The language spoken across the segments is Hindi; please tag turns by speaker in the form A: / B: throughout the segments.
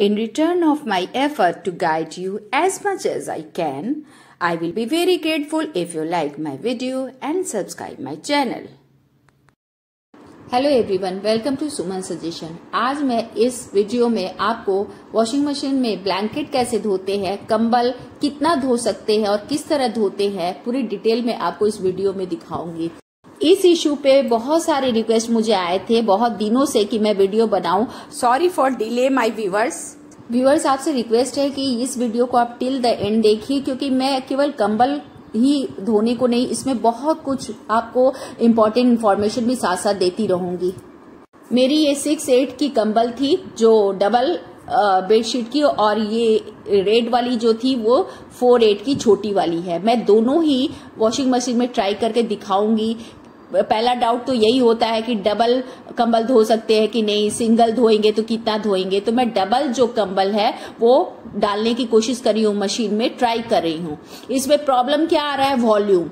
A: In return of my effort to guide you as much as I can, I will be very grateful if you like my video and subscribe my channel. Hello everyone welcome to Suman suggestion आज मैं इस वीडियो में आपको वॉशिंग मशीन में ब्लैंकेट कैसे धोते हैं कंबल कितना धो सकते हैं और किस तरह धोते हैं पूरी डिटेल में आपको इस वीडियो में दिखाऊँगी इस इशू पे बहुत सारे रिक्वेस्ट मुझे आए थे बहुत दिनों से कि मैं वीडियो बनाऊँ। Sorry for delay my viewers viewers आपसे रिक्वेस्ट है कि इस वीडियो को आप टिल द एंड देखिए क्योंकि मैं केवल कंबल ही धोने को नहीं इसमें बहुत कुछ आपको इम्पोर्टेंट इन्फॉर्मेशन भी साथ साथ देती रहूँगी। मेरी ये सिक्स एट की कंबल थी जो डबल बेडशीट की और ये रेड वाली जो थी वो फोर एट की छोटी वाली है। मैं दोनों ही वॉशिंग मशीन में ट्राई करके दिखाऊँगी पहला डाउट तो यही होता है कि डबल कंबल धो सकते हैं कि नहीं? सिंगल धोएँगे तो कितना धोएँगे? तो मैं डबल जो कंबल है, वो डालने की कोशिश कर रही हूँ मशीन में ट्राई कर रही हूँ। इसमें प्रॉब्लम क्या आ रहा है? वॉल्यूम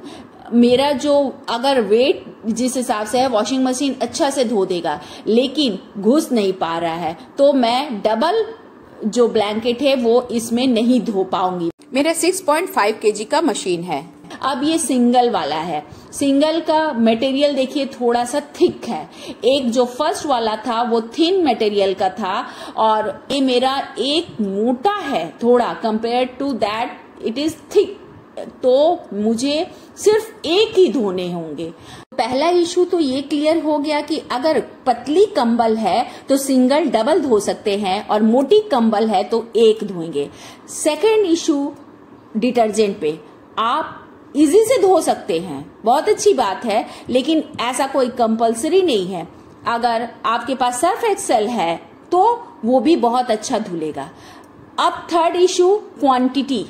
A: मेरा जो अगर वेट जिस हिसाब से है वॉशिंग मशीन अच्छा से धो देगा, लेकिन घुस नहीं पा रहा है तो मैं डबल जो ब्लैंकेट है, वो इसमें नहीं धो पाऊँगी। मेरा 6.5 केजी का मशीन है। अब ये सिंगल वाला है। सिंगल का मटेरियल देखिए थोड़ा सा थिक है। एक जो फ़र्स्ट वाला था, वो थिन मटेरियल का था और ये मेरा एक मोटा है, थोड़ा compare to that it is thick तो मुझे सिर्फ़ एक ही धोने होंगे। पहला इशू तो ये क्लियर हो गया कि अगर पतली कंबल है तो सिंगल डबल धो सकते हैं और मोटी कंबल है तो एक धोएँगे। सेकेंड इशू डिटर्जेंट पे। आप इजी से धो सकते हैं। बहुत अच्छी बात है, लेकिन ऐसा कोई कंपलसरी नहीं है। अगर आपके पास सर्फ एक्सेल है तो वो भी बहुत अच्छा धुलेगा। अब थर्ड इशू क्वांटिटी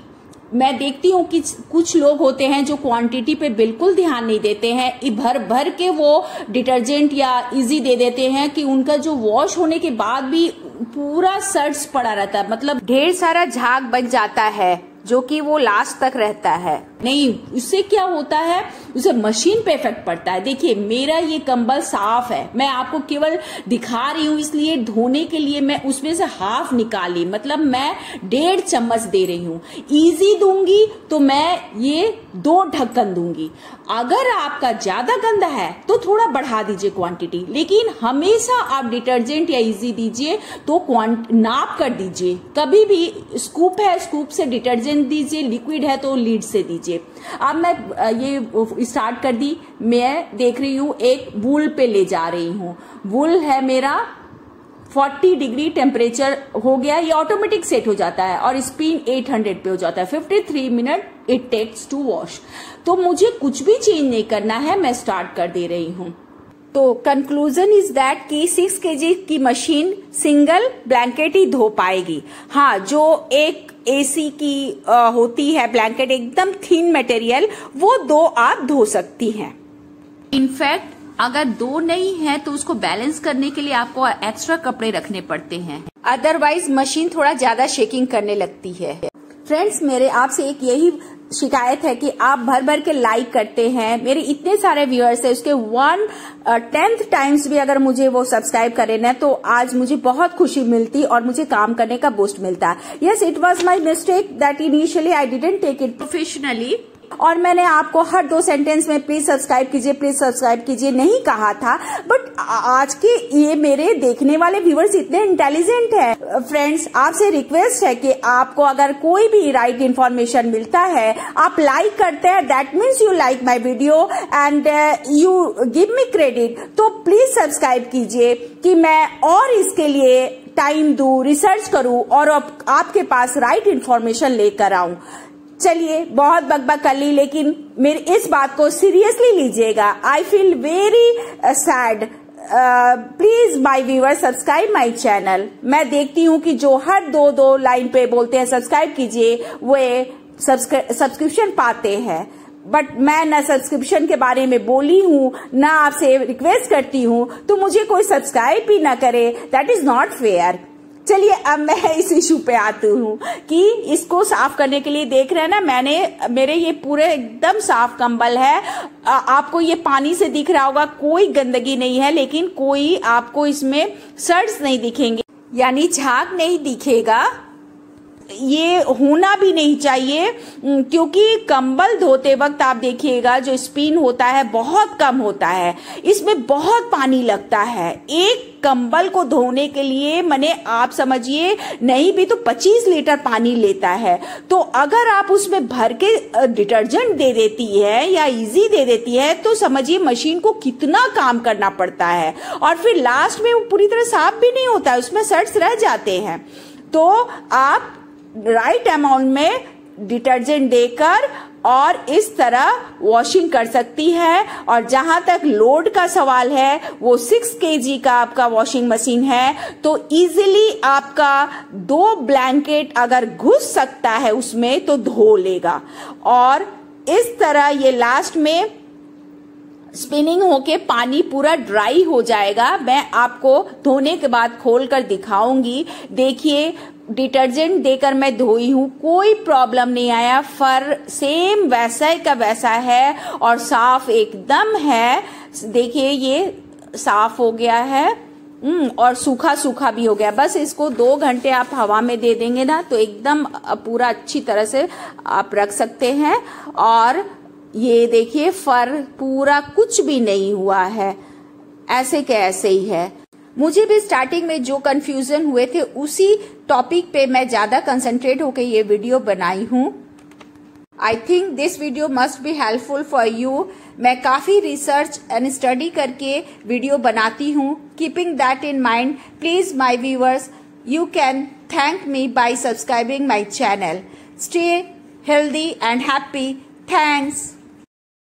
A: मैं देखती हूँ कि कुछ लोग होते हैं जो क्वांटिटी पे बिल्कुल ध्यान नहीं देते हैं। भर भर के वो डिटर्जेंट या इजी दे देते हैं कि उनका जो वॉश होने के बाद भी पूरा सर्ट्स पड़ा रहता है। मतलब ढेर सारा झाग बन जाता है। जो कि वो लास्ट तक रहता है। नहीं उससे क्या होता है? उसे मशीन पे इफ़ेक्ट पड़ता है। देखिए, मेरा ये कंबल साफ़ है। मैं आपको केवल दिखा रही हूँ, इसलिए धोने के लिए मैं उसमें से हाफ़ निकाली। मतलब मैं डेढ़ चम्मच दे रही हूँ। इजी दूँगी तो मैं ये दो ढक्कन दूँगी। अगर आपका ज़्यादा गंदा है तो थोड़ा बढ़ा दीजिए क्वांटिटी लेकिन हमेशा आप डिटर्जेंट या इजी दीजिए तो नाप कर दीजिए। कभी भी स्कूप है स्कूप से डिटर्जेंट दीजिए लिक्विड है तो लीड से दीजिए। अब मैं ये स्टार्ट कर दी। मैं देख रही हूँ, एक वूल पे ले जा रही हूँ। वूल है मेरा 40 डिग्री टेम्परेचर हो गया, ये ऑटोमेटिक सेट हो जाता है और स्पिन 800 पे हो जाता है। 53 minute it takes to wash तो मुझे कुछ भी चेंज नहीं करना है, मैं स्टार्ट कर दे रही हूँ। तो कंक्लूजन इज़ दैट कि सिक्स के की मशीन सिंगल ब्लैंकेट ही धो पाएगी। हाँ जो एक एसी की आ, होती है ब्लैंकेट एकदम थीन मटेरियल वो दो आप धो सकती हैं। इनफैक्ट अगर दो नहीं है तो उसको बैलेंस करने के लिए आपको एक्स्ट्रा कपड़े रखने पड़ते हैं। अदरवाइज़ मशीन थोड़ा ज़्यादा शेकिंग करने लगती है। फ्रेंड्स मेरे आपसे एक यही शिकायत है कि आप भर भर के लाइक करते हैं। मेरे इतने सारे व्यूअर्स है, उसके वन टेंथ टाइम्स भी अगर मुझे वो सब्सक्राइब करें ना तो आज मुझे बहुत खुशी मिलती और मुझे काम करने का बूस्ट मिलता। Yes it was my mistake that initially I didn't take it professionally और मैंने आपको हर दो सेंटेंस में प्लीज़ सब्सक्राइब कीजिए प्लीज़ सब्सक्राइब कीजिए, नहीं कहा था बट आज के ये मेरे देखने वाले व्यूवर्स इतने इंटेलिजेंट है। फ्रेंड्स आपसे रिक्वेस्ट है कि आपको अगर कोई भी राइट इन्फॉर्मेशन मिलता है, आप लाइक करते हैं that means you like my video and you give me credit तो प्लीज़ सब्सक्राइब कीजिए कि मैं और इसके लिए टाइम दू रिसर्च करूँ और आपके पास राइट इन्फॉर्मेशन लेकर आऊँ। चलिए, बहुत बकबक कर ली, लेकिन मेरी इस बात को सीरियसली लीजिएगा। I feel very sad please my viewer subscribe my channel मैं देखती हूँ कि जो हर दो दो लाइन पे बोलते हैं सब्सक्राइब कीजिए, वे सब्सक्रिप्शन पाते हैं। बट मैं न सब्सक्रिप्शन के बारे में बोली हूँ, न आपसे रिक्वेस्ट करती हूँ तो मुझे कोई सब्सक्राइब भी ना करे। दैट इज़ नॉट फेयर चलिए अब मैं इस इशू पे आती हूँ कि इसको साफ़ करने के लिए देख रहे हैं ना मैंने मेरे ये पूरे एकदम साफ़ कंबल है। आ, आपको ये पानी से दिख रहा होगा कोई गंदगी नहीं है लेकिन कोई आपको इसमें सर्ट्स नहीं दिखेंगे। यानी झाग नहीं दिखेगा। ये होना भी नहीं चाहिए क्योंकि कंबल धोते वक्त आप देखिएगा, जो स्पिन होता है, बहुत कम होता है। इसमें बहुत पानी लगता है। एक कंबल को धोने के लिए मैंने आप समझिए, नहीं भी तो 25 लीटर पानी लेता है। तो अगर आप उसमें भर के डिटर्जेंट दे देती है या इजी दे देती है तो समझिए मशीन को कितना काम करना पड़ता है। और फिर लास्ट में वो पूरी तरह साफ़ भी नहीं होता है उसमें सर्ट्स रह जाते हैं। तो आप राइट अमाउंट में डिटर्जेंट देकर और इस तरह वॉशिंग कर सकती है। और जहाँ तक लोड का सवाल है, वो सिक्स के का आपका वॉशिंग मशीन है। तो इजीली आपका दो ब्लैंकेट अगर घुस सकता है उसमें तो धो लेगा। और इस तरह ये लास्ट में स्पिनिंग होके पानी पूरा ड्राई हो जाएगा। मैं आपको धोने के बाद खोल कर दिखाऊँगी। देखिए डिटर्जेंट देकर मैं धोई हूँ कोई प्रॉब्लम नहीं आया। फर सेम वैसा का वैसा है और साफ़ एकदम है। देखिए ये साफ़ हो गया है। हम्म, और सूखा सूखा भी हो गया। बस इसको दो घंटे आप हवा में दे देंगे ना तो एकदम पूरा अच्छी तरह से आप रख सकते हैं। और ये देखिए फर पूरा कुछ भी नहीं हुआ है। ऐसे के ऐसे ही है। मुझे भी स्टार्टिंग में जो कंफ्यूजन हुए थे, उसी टॉपिक पे मैं ज़्यादा कंसंट्रेट होकर ये वीडियो बनाई हूँ। I think this video must be helpful for you मैं काफ़ी रिसर्च एंड स्टडी करके वीडियो बनाती हूँ। Keeping that in mind please my viewers you can thank me by subscribing my channel stay healthy and happy thanks